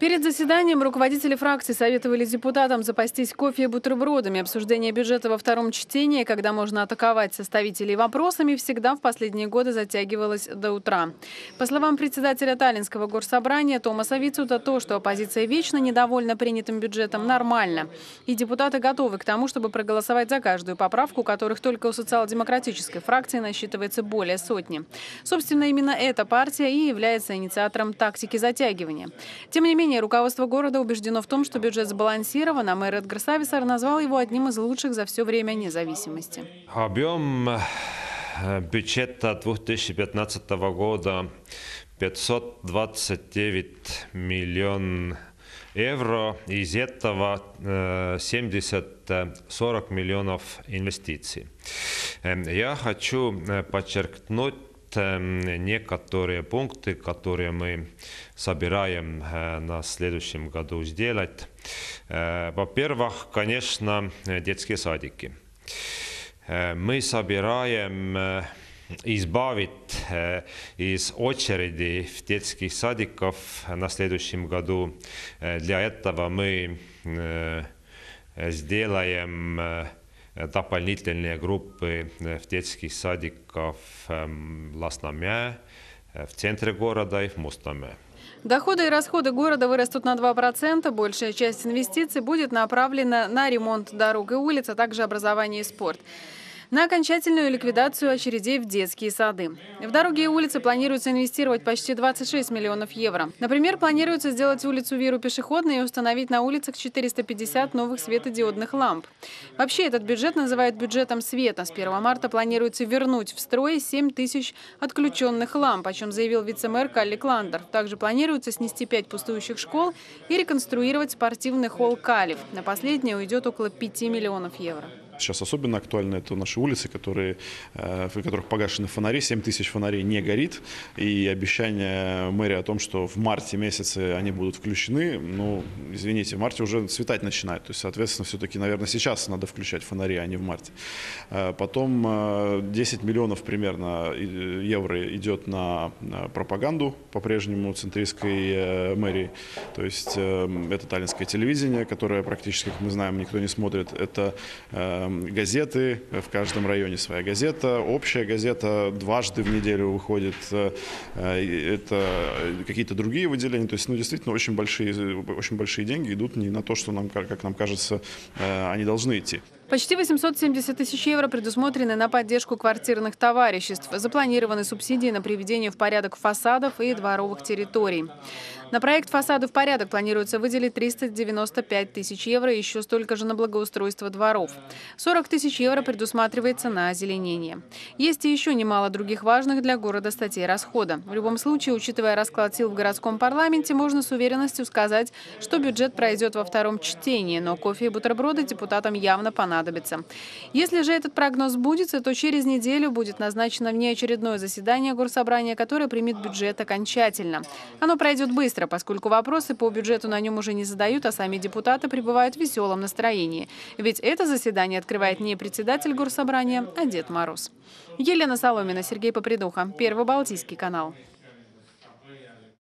Перед заседанием руководители фракций советовали депутатам запастись кофе и бутербродами. Обсуждение бюджета во втором чтении, когда можно атаковать составителей вопросами, всегда в последние годы затягивалось до утра. По словам председателя Таллинского горсобрания Томаса Вицута, то, что оппозиция вечно недовольна принятым бюджетом, нормально. И депутаты готовы к тому, чтобы проголосовать за каждую поправку, которых только у социал-демократической фракции насчитывается более сотни. Собственно, именно эта партия и является инициатором тактики затягивания. Тем не менее, менее, руководство города убеждено в том, что бюджет сбалансирован, а мэр Эдгар Сависар назвал его одним из лучших за все время независимости. Объем э, бюджета 2015 года 529 миллионов евро, из этого 70-40 э, миллионов инвестиций. Эм, я хочу э, подчеркнуть некоторые пункты, которые мы собираем э, на следующем году сделать. Э, во-первых, конечно, детские садики. Э, мы собираем избавить из очереди в детских садиков на следующем году. Для этого мы сделаем дополнительные группы в детских садиках в Ласнаме, в центре города и в Мустаме. Доходы и расходы города вырастут на 2%. Большая часть инвестиций будет направлена на ремонт дорог и улиц, а также образование и спорт на окончательную ликвидацию очередей в детские сады. В дороги и улицы планируется инвестировать почти 26 миллионов евро. Например, планируется сделать улицу Виру пешеходной и установить на улицах 450 новых светодиодных ламп. Вообще, этот бюджет называют бюджетом света. С 1 марта планируется вернуть в строй 7 тысяч отключенных ламп, о чем заявил вице-мэр Калли Кландер. Также планируется снести 5 пустующих школ и реконструировать спортивный холл Калив. На последнее уйдет около 5 миллионов евро. Сейчас особенно актуально это наши улицы, которые, э, в которых погашены фонари, 7 тысяч фонарей не горит. И обещание мэрии о том, что в марте месяце они будут включены, ну, извините, в марте уже светать начинает. То есть, соответственно, все-таки, наверное, сейчас надо включать фонари, а не в марте. Э, потом 10 э, миллионов примерно евро идет на пропаганду по-прежнему центристской мэрии. То есть это таллинское телевидение, которое практически, как мы знаем, никто не смотрит. Это газеты, в каждом районе своя газета, общая газета дважды в неделю выходит, э, это какие-то другие выделения, то есть, ну, действительно, очень большие, очень большие деньги идут не на то, что нам, как нам кажется, э, они должны идти. Почти 870 тысяч евро предусмотрены на поддержку квартирных товариществ. Запланированы субсидии на приведение в порядок фасадов и дворовых территорий. На проект «Фасады в порядок» планируется выделить 395 тысяч евро еще столько же на благоустройство дворов. 40 тысяч евро предусматривается на озеленение. Есть и еще немало других важных для города статей расхода. В любом случае, учитывая расклад сил в городском парламенте, можно с уверенностью сказать, что бюджет пройдет во втором чтении, но кофе и бутерброды депутатам явно понадобятся. Если же этот прогноз сбудется, то через неделю будет назначено внеочередное заседание Горсобрания, которое примет бюджет окончательно. Оно пройдет быстро, поскольку вопросы по бюджету на нем уже не задают, а сами депутаты пребывают в веселом настроении. Ведь это заседание открывает не председатель горсобрания, а Дед Мороз. Елена Соломина, Сергей Попридуха, Первый Балтийский канал.